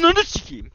Ananı sikeyim.